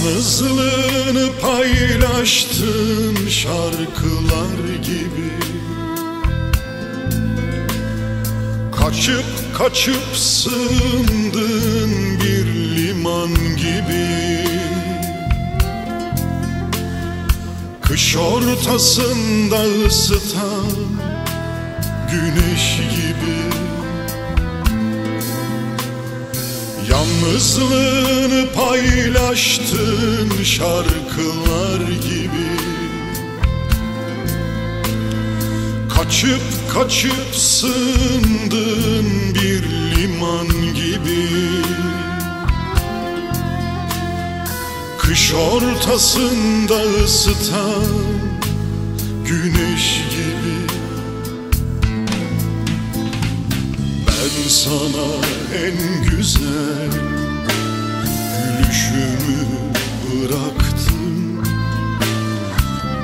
Yalnızlığını paylaştın şarkılar gibi. Kaçıp kaçıp sığındın bir liman gibi. Kış ortasında ısıtan güneş gibi. Yalnızlığını paylaştın şarkılar gibi. Kaçıp kaçıp sığındın bir liman gibi. Kış ortasında ısıtan güneş gibi. Ben sana en güzel gülüşümü bıraktım.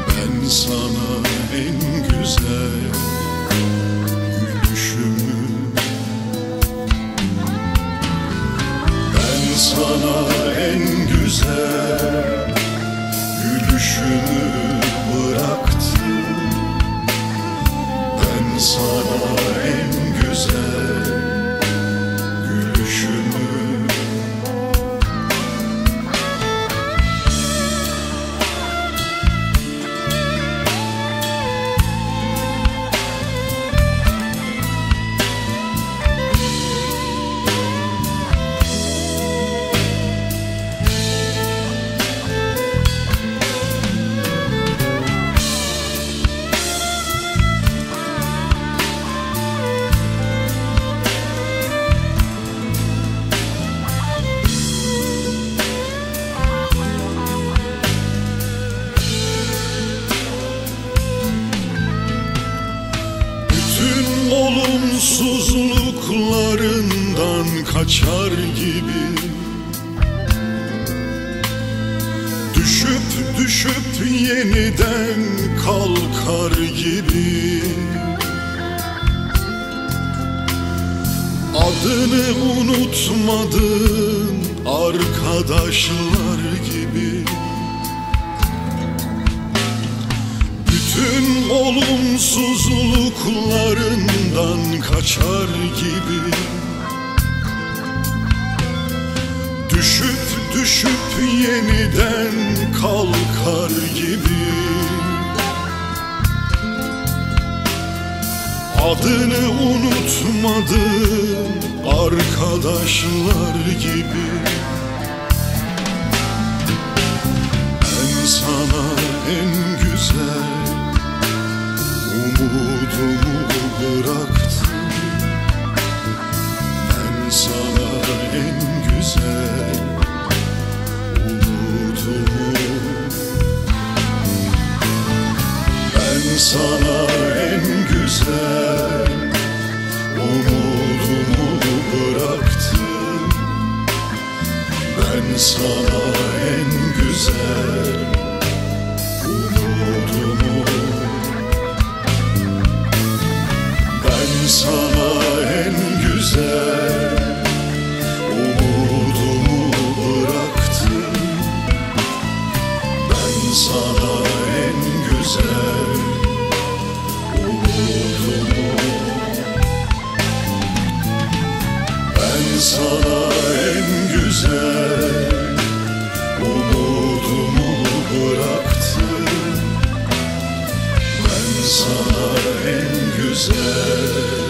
Ben sana en güzel gülüşümü Ben sana en güzel gülüşümü bıraktım. Ben sana Bütün olumsuzluklarından kaçar gibi. Düşüp düşüp yeniden kalkar gibi. Adını unutmadın arkadaşlar gibi Bütün olumsuzluklarından kaçar gibi. Düşüp düşüp yeniden kalkar gibi. Adını unutmadım arkadaşlar gibi sana en güzel umudumu bıraktım Ben sana en güzel umudumu Ben sana en güzel umudumu bıraktım Ben sana sana en güzel Umudumu bıraktım Ben sana en güzel.